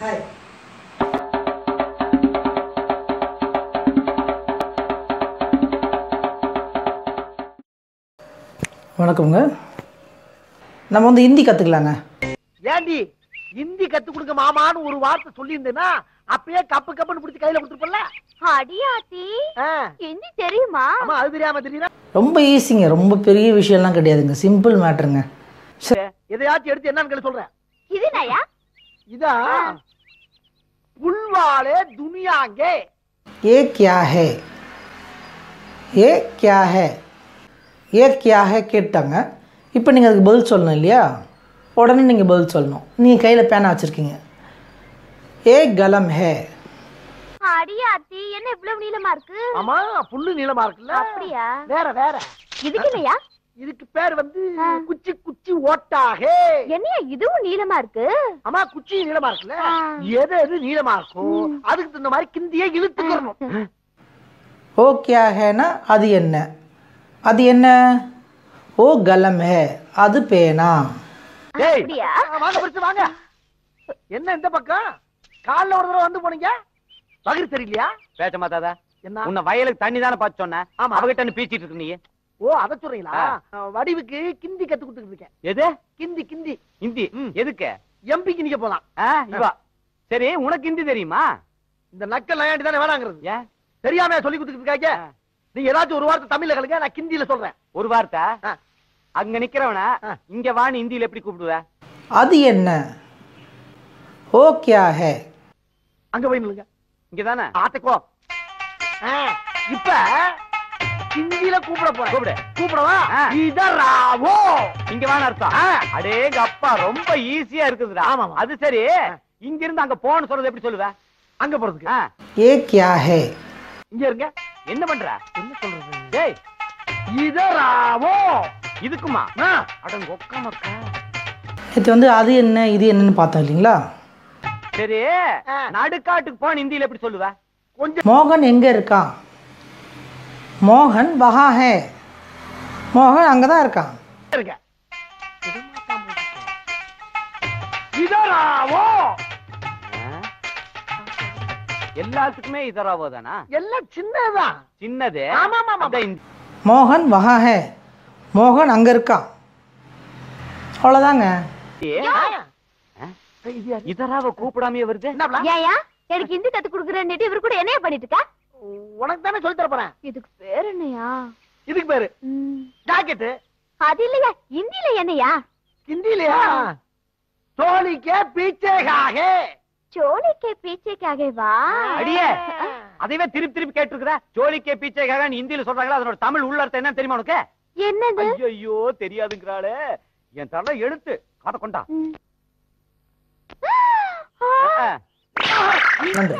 Hi வணக்கம்ங்க. நம்ம வந்து ஹிந்தி கற்றுக்கலாங்க ஏண்டி? ஹிந்தி கத்து கொடுக்க மாமான்னு ஒரு வார்த்தை சொல்லியிருந்தேன்னா அப்பயே கப்பு கப்புன்னு பிடிச்சி கையில கொடுத்துருப்பல அடியாத்தி ஹிந்தி தெரியுமா? ஆமா அது தெரியாம தெரியுதா? ரொம்ப ஈஸிங்க ரொம்ப பெரிய விஷயம்லாம் கிடையாதுங்க. சிம்பிள் மேட்ருங்க எதையாச்சும் எடுத்து என்னன்னு சொல்றேன். இது நயா இதா? புல்வாலே துனியாங்கே ஏ கியா ஹே? ஏ கியா ஹே? ஏ கியா ஹே கேட்டாங்க. இப்போ நீங்கள் அதுக்கு பதில் சொல்லணும் இல்லையா? உடனே நீங்கள் பதில் சொல்லணும். நீங்கள் கையில் பேனா வச்சுருக்கீங்க. ஏ கலம் ஹே? அடியாத்தி என்ன இவ்வளவு நீளமா இருக்கு? ஆமா புல்லு நீளமா இருக்குல்ல. அப்படியா? வேற வேற. இதுக்கு இல்லையா இதுக்கு பேர் வந்து குச்சி குச்சி ஓட்டாகே. என்னையா இதுவும் நீளமா இருக்கு? ஆமா குச்சி நீளமா இருக்குல்ல. எது எது நீளமா இருக்கும் அதுக்கு தகுந்த மாதிரி கிந்தியே இழுத்துக்கறணும் ஓ கியா ஹேனா அது என்ன? அது என்ன? ஓ கலம். ஹே அது பேனா? வாங்க பிடிச்சு வாங்க. என்ன இந்த பக்கம்? காலைல ஒரு தடவை வந்து போனீங்க? பகிர் தெரியலையா? பேச மாட்டாதா. என்ன? உன்னை வயலுக்கு தண்ணி தானே பார்த்து சொன்னேன் ஆமா. அவகிட்ட நீ பீச்சிட்டு இருக்க நீ. ஓ அத சொல்றீங்களா? வடிவுக்கு கிந்தி கத்து கொடுத்துட்டு இருக்கேன். எது? கிந்தி கிந்தி ஹிந்தி. எதுக்கு? எம்பிக்கு நீங்க போலாம். இவா. சரி உனக்கு ஹிந்தி தெரியுமா? இந்த நக்கல் நயாண்டி தானே வேணாங்கிறது. ஏன்? தெரியாம சொல்லி கொடுத்துட்டு இருக்காங்க. நீங்க ஏதாச்சும் ஒரு வார்த்தை தமிழ்ல கலங்க நான் கிந்தியில சொல்றேன். ஒரு வார்த்தை. அங்க நிக்கிறவன. இங்க வான்னு ஹிந்தியில எப்படி கூப்பிடுவ? அது என்ன? ஓ கியா ஹே அங்க போய் நில்லுங்க. இங்கதானே? ஆத்துக்கோ ஆ, இப்ப ஹிந்தியில கூப்பிட போறேன். கூப்பிடு. கூப்பிடவா? ஆ. இதராவோ? இங்க வான்னு அர்த்தம் ஆ. அடேங்க அப்பா ரொம்ப ஈஸியா இருக்குதுடா. ஆமா. அது சரி. இங்க இருந்து அங்க போன்னு சொல்றது எப்படி சொல்லுவ? அங்க போறதுக்கு. ஏ கியா ஹே? இங்க இருங்க. என்ன பண்ற? என்ன சொல்றது? டேய். இதராவோ? இதுக்குமா? ஆ, அடங்க ஒக்க மக்கா நேற்று வந்து அது என்ன இது என்னன்னு பார்த்தோம் இல்லைங்களா? சரி. நடுக்காட்டுக்கு போன ஹிந்தியில எப்படி சொல்லுவ? கொஞ்சம் மோகன் எங்கே இருக்கான்? மோகன் வஹா ஹே. மோகன் அங்கே தான் இருக்கான்? எல்லாத்துக்குமே இதராவோ தானா? எல்லாம் சின்னதுதான் சின்னது? ஆமா, ஆமா, மோகன் வஹா ஹே. மோகன் அங்கே இருக்கான். அவ்வளோதாங்க? இதராவ கூப்பிடாமயே வருது? எனக்கு ஹிந்தி கத்து கொடுக்குறேன்னு இவர் கூட என்னைய பண்ணிட்டு இருக்க? உனக்கு தானே சொல்லி தர போறேன். இதுக்கு பேர் என்னையா? இதுக்கு பேரு? ம், ஜாக்கெட்டு. அது இல்லையா? ஹிந்தில என்னையா? ஹிந்திலயா தோழிக்கே பீச்சேகாக சோழிக்கே பீச்சைக்காக. வா அடியே. அதைவே திருப்பி திருப்பி கேட்டிருக்கிற ஜோலிக்கே பீச்சைக்காக நீ ஹிந்தியில சொல்றாங்களா? அதனோட தமிழ் உள்ள அர்த்தம் என்ன தெரியுமா உனக்கு? என்னது? ஐயோ தெரியாதுங்கிறாளே. என் தலை எழுத்து. காத கொண்டா. நன்றி.